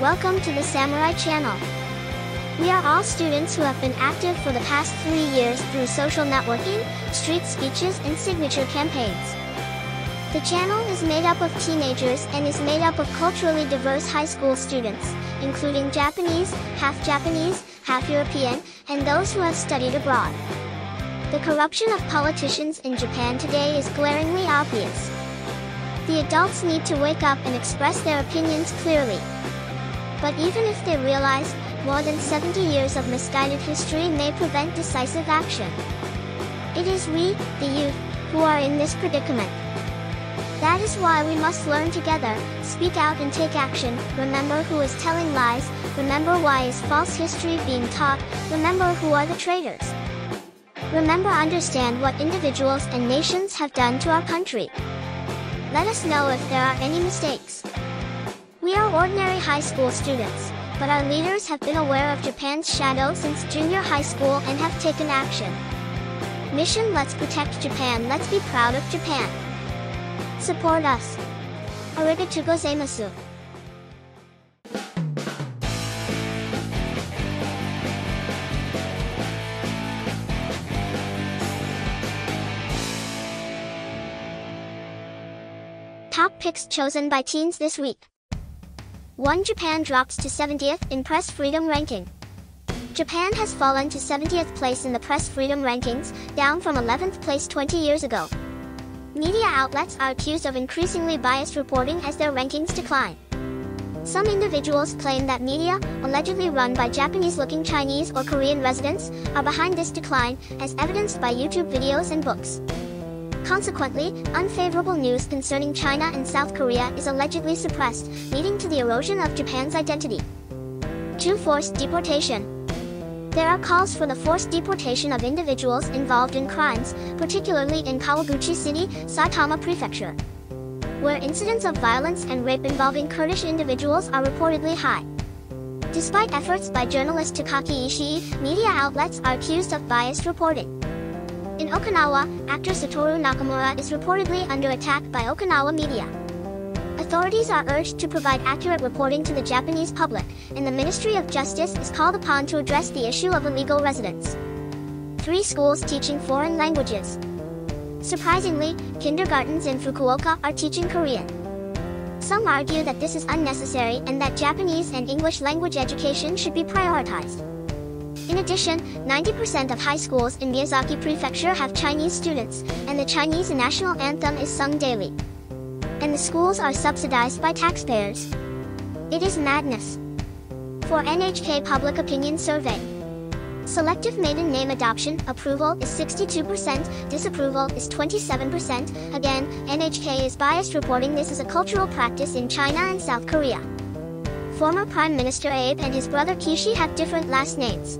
Welcome to the Samurai Channel. We are all students who have been active for the past three years through social networking, street speeches, and signature campaigns. The channel is made up of teenagers and is made up of culturally diverse high school students, including Japanese, half Japanese, half European, and those who have studied abroad. The corruption of politicians in Japan today is glaringly obvious. The adults need to wake up and express their opinions clearly. But even if they realize, more than 70 years of misguided history may prevent decisive action. It is we, the youth, who are in this predicament. That is why we must learn together, speak out and take action, remember who is telling lies, remember why is false history being taught, remember who are the traitors. Remember understand what individuals and nations have done to our country. Let us know if there are any mistakes. We are ordinary high school students, but our leaders have been aware of Japan's shadow since junior high school and have taken action. Mission Let's Protect Japan Let's be proud of Japan. Support us. Arigatou gozaimasu. Top picks chosen by teens this week. 1 Japan drops to 70th in press freedom ranking. Japan has fallen to 70th place in the press freedom rankings, down from 11th place 20 years ago. Media outlets are accused of increasingly biased reporting as their rankings decline. Some individuals claim that media, allegedly run by Japanese-looking Chinese or Korean residents, are behind this decline, as evidenced by YouTube videos and books. Consequently, unfavorable news concerning China and South Korea is allegedly suppressed, leading to the erosion of Japan's identity. 2. Forced deportation. There are calls for the forced deportation of individuals involved in crimes, particularly in Kawaguchi City, Saitama Prefecture, where incidents of violence and rape involving Kurdish individuals are reportedly high. Despite efforts by journalist Takaaki Ishii, media outlets are accused of biased reporting. In Okinawa, actor Satoru Nakamura is reportedly under attack by Okinawa media. Authorities are urged to provide accurate reporting to the Japanese public, and the Ministry of Justice is called upon to address the issue of illegal residents. Three schools teaching foreign languages. Surprisingly, kindergartens in Fukuoka are teaching Korean. Some argue that this is unnecessary and that Japanese and English language education should be prioritized. In addition, 90% of high schools in Miyazaki Prefecture have Chinese students, and the Chinese national anthem is sung daily and the schools are subsidized by taxpayers. It is madness. For NHK Public Opinion Survey. Selective maiden name adoption approval is 62%, disapproval is 27%. Again, NHK is biased reporting this is a cultural practice in China and South Korea. Former Prime Minister Abe and his brother Kishi have different last names.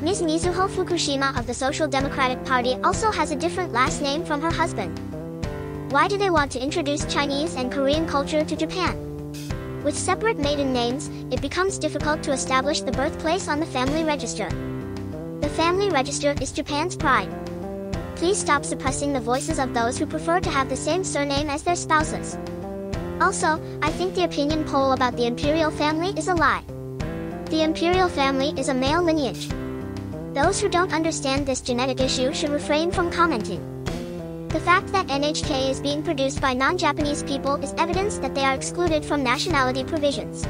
Ms. Mizuho Fukushima of the Social Democratic Party also has a different last name from her husband. Why do they want to introduce Chinese and Korean culture to Japan? With separate maiden names, it becomes difficult to establish the birthplace on the family register. The family register is Japan's pride. Please stop suppressing the voices of those who prefer to have the same surname as their spouses. Also, I think the opinion poll about the imperial family is a lie. The imperial family is a male lineage. Those who don't understand this genetic issue should refrain from commenting. The fact that NHK is being produced by non-Japanese people is evidence that they are excluded from nationality provisions.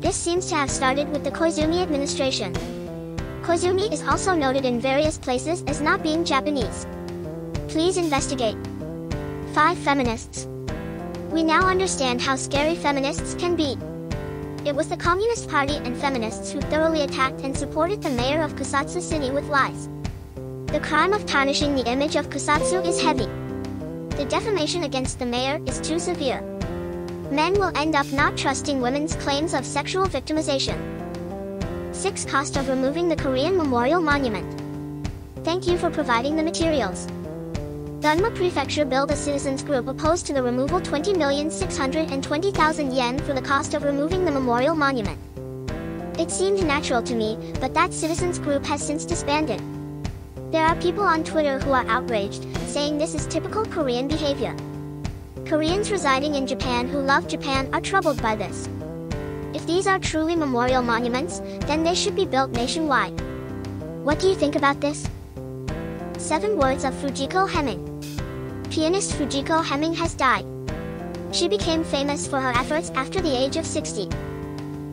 This seems to have started with the Koizumi administration. Koizumi is also noted in various places as not being Japanese. Please investigate. 5 Feminists. We now understand how scary feminists can be. It was the Communist Party and feminists who thoroughly attacked and supported the mayor of Kusatsu City with lies. The crime of tarnishing the image of Kusatsu is heavy. The defamation against the mayor is too severe. Men will end up not trusting women's claims of sexual victimization. 6. Cost of removing the Korean Memorial Monument. Thank you for providing the materials. Gunma Prefecture built a citizens group opposed to the removal 20,620,000 yen for the cost of removing the memorial monument. It seemed natural to me, but that citizens group has since disbanded. There are people on Twitter who are outraged, saying this is typical Korean behavior. Koreans residing in Japan who love Japan are troubled by this. If these are truly memorial monuments, then they should be built nationwide. What do you think about this? 7 Words of Fujiko Hemming Pianist Fujiko Hemming has died. She became famous for her efforts after the age of 60.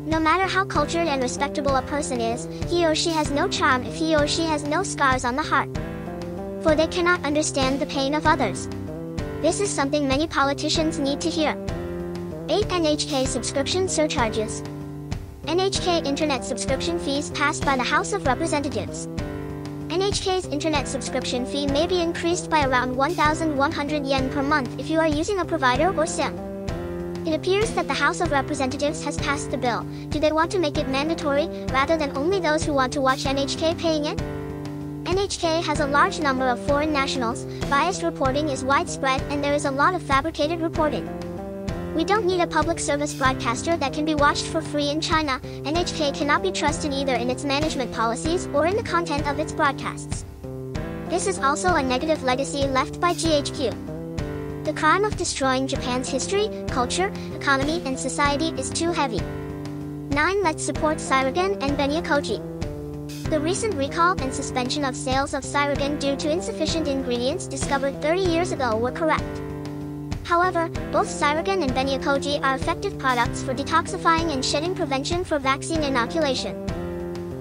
No matter how cultured and respectable a person is, he or she has no charm if he or she has no scars on the heart. For they cannot understand the pain of others. This is something many politicians need to hear. 8 NHK subscription surcharges. NHK internet subscription fees passed by the House of Representatives. NHK's internet subscription fee may be increased by around 1,100 yen per month if you are using a provider or SIM. It appears that the House of Representatives has passed the bill. Do they want to make it mandatory, rather than only those who want to watch NHK paying it? NHK has a large number of foreign nationals, biased reporting is widespread and there is a lot of fabricated reporting. We don't need a public service broadcaster that can be watched for free in China. NHK cannot be trusted either in its management policies or in the content of its broadcasts. This is also a negative legacy left by GHQ. The crime of destroying Japan's history, culture, economy, and society is too heavy. 9. Let's support Seirogan and Benikoji. The recent recall and suspension of sales of Seirogan due to insufficient ingredients discovered 30 years ago were correct. However, both Seirogan and Benikoji are effective products for detoxifying and shedding prevention for vaccine inoculation.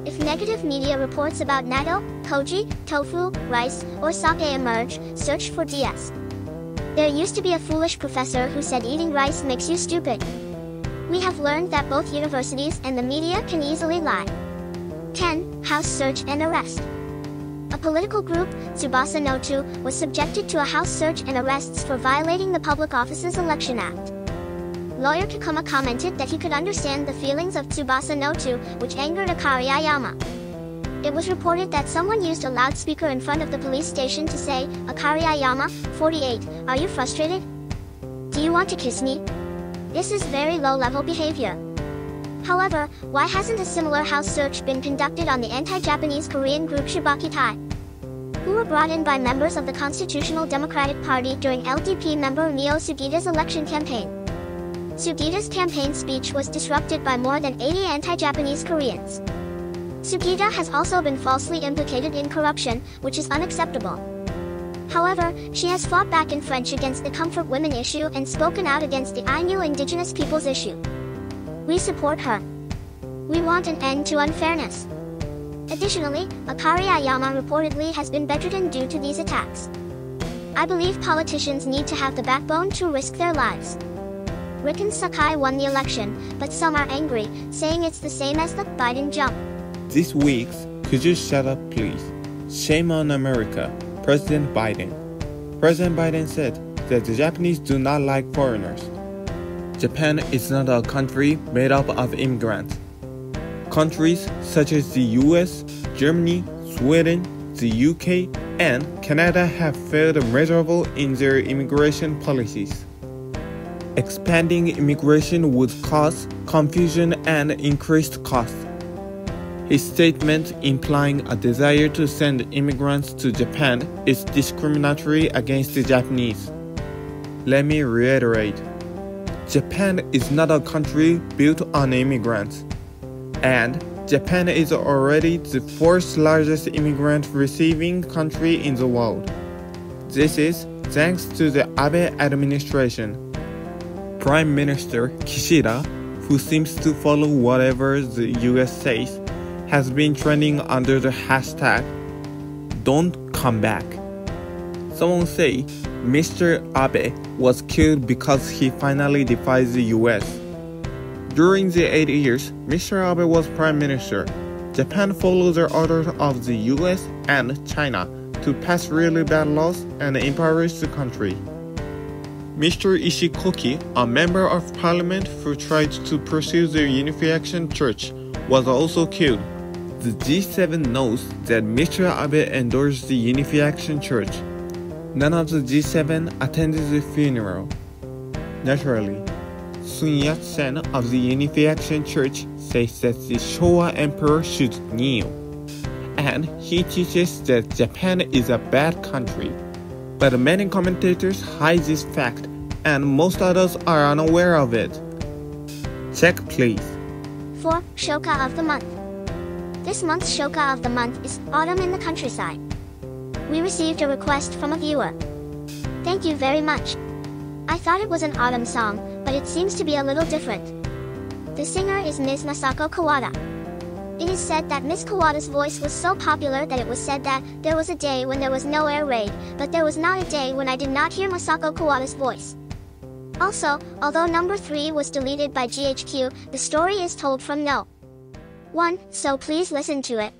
If negative media reports about natto, koji, tofu, rice, or sake emerge, search for DS. There used to be a foolish professor who said eating rice makes you stupid. We have learned that both universities and the media can easily lie. 10. House search and arrest. Political group, Tsubasa no 2, was subjected to a house search and arrests for violating the Public Offices Election Act. Lawyer Kikuma commented that he could understand the feelings of Tsubasa no 2, which angered Akari Iiyama. It was reported that someone used a loudspeaker in front of the police station to say, Akari Iiyama, 48, are you frustrated? Do you want to kiss me? This is very low-level behavior. However, why hasn't a similar house search been conducted on the anti-Japanese Korean group Shibakitai? Who were brought in by members of the Constitutional Democratic Party during LDP member Umio Sugita's election campaign. Sugita's campaign speech was disrupted by more than 80 anti-Japanese Koreans. Sugita has also been falsely implicated in corruption, which is unacceptable. However, she has fought back in French against the comfort women issue and spoken out against the Ainu indigenous peoples issue. We support her. We want an end to unfairness. Additionally, Akari Iiyama reportedly has been bedridden due to these attacks. I believe politicians need to have the backbone to risk their lives. Riken Sakai won the election, but some are angry, saying it's the same as the Biden jump. This week's Could You Shut Up Please? Shame on America, President Biden. President Biden said that the Japanese do not like foreigners. Japan is not a country made up of immigrants. Countries such as the US, Germany, Sweden, the UK, and Canada have failed miserable in their immigration policies. Expanding immigration would cause confusion and increased costs. His statement implying a desire to send immigrants to Japan is discriminatory against the Japanese. Let me reiterate Japan is not a country built on immigrants, and Japan is already the fourth largest immigrant receiving country in the world. This is thanks to the Abe administration. Prime Minister Kishida, who seems to follow whatever the US says, has been trending under the hashtag Don't Come Back. Someone say Mr. Abe was killed because he finally defies the US. During the eight years Mr. Abe was prime minister, Japan followed the orders of the US and China to pass really bad laws and impoverish the country. Mr. Ishikoki, a member of parliament who tried to pursue the Unification Church, was also killed. The G7 knows that Mr. Abe endorsed the Unification Church None of the G7 attended the funeral. Naturally, Sun Yat-sen of the Unification Church says that the Showa Emperor should kneel, and he teaches that Japan is a bad country. But many commentators hide this fact, and most others are unaware of it. Check please. 4. Shoka of the Month. This month's Shoka of the Month is Autumn in the Countryside. We received a request from a viewer. Thank you very much. I thought it was an autumn song, but it seems to be a little different. The singer is Ms. Masako Kawada. It is said that Miss Kawada's voice was so popular that it was said that there was a day when there was no air raid, but there was not a day when I did not hear Masako Kawada's voice. Also, although number 3 was deleted by GHQ, the story is told from no. 1, so please listen to it.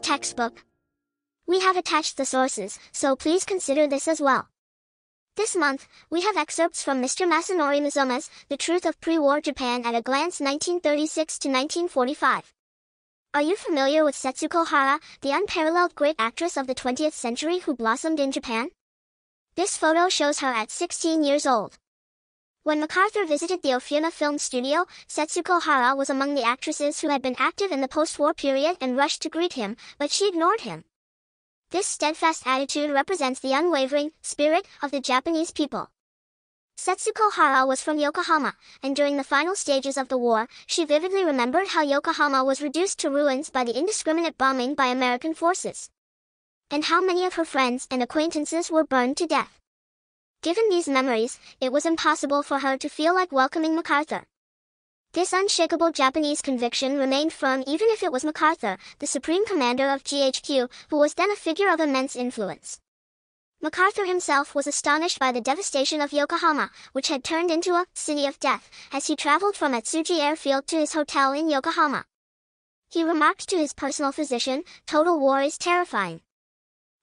Textbook. We have attached the sources, so please consider this as well. This month, we have excerpts from Mr. Masanori Mizuma's The Truth of Pre-War Japan at a Glance 1936 to 1945. Are you familiar with Setsuko Hara, the unparalleled great actress of the 20th century who blossomed in Japan? This photo shows her at 16 years old. When MacArthur visited the Ofuna Film Studio, Setsuko Hara was among the actresses who had been active in the post-war period and rushed to greet him, but she ignored him. This steadfast attitude represents the unwavering spirit of the Japanese people. Setsuko Hara was from Yokohama, and during the final stages of the war, she vividly remembered how Yokohama was reduced to ruins by the indiscriminate bombing by American forces. And how many of her friends and acquaintances were burned to death. Given these memories, it was impossible for her to feel like welcoming MacArthur. This unshakable Japanese conviction remained firm even if it was MacArthur, the supreme commander of GHQ, who was then a figure of immense influence. MacArthur himself was astonished by the devastation of Yokohama, which had turned into a city of death, as he traveled from Atsugi airfield to his hotel in Yokohama. He remarked to his personal physician, total war is terrifying.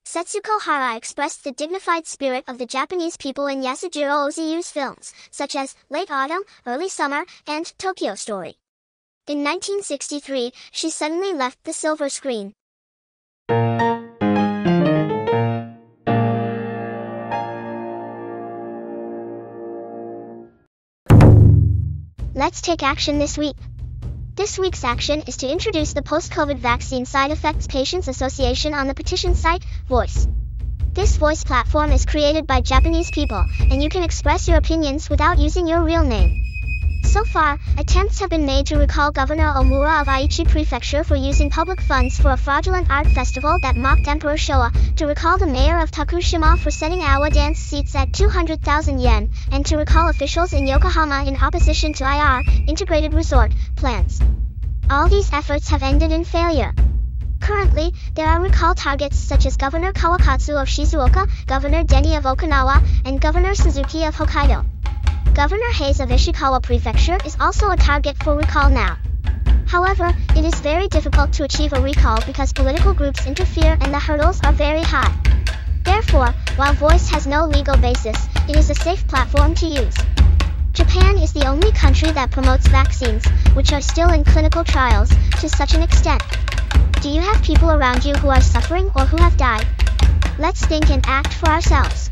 Setsuko Hara expressed the dignified spirit of the Japanese people in Yasujiro Ozu's films, such as Late Autumn, Early Summer, and Tokyo Story. In 1963, she suddenly left the silver screen. Let's take action this week. This week's action is to introduce the post-COVID vaccine side effects patients association on the petition site, Voice. This voice platform is created by Japanese people, and you can express your opinions without using your real name. So far, attempts have been made to recall Governor Omura of Aichi Prefecture for using public funds for a fraudulent art festival that mocked Emperor Showa, to recall the mayor of Tokushima for setting awa dance seats at 200,000 yen, and to recall officials in Yokohama in opposition to IR, Integrated Resort, plans. All these efforts have ended in failure. Currently, there are recall targets such as Governor Kawakatsu of Shizuoka, Governor Denny of Okinawa, and Governor Suzuki of Hokkaido. Governor Hase of Ishikawa Prefecture is also a target for recall now. However, it is very difficult to achieve a recall because political groups interfere and the hurdles are very high. Therefore, while Voice has no legal basis, it is a safe platform to use. Japan is the only country that promotes vaccines, which are still in clinical trials, to such an extent. Do you have people around you who are suffering or who have died? Let's think and act for ourselves.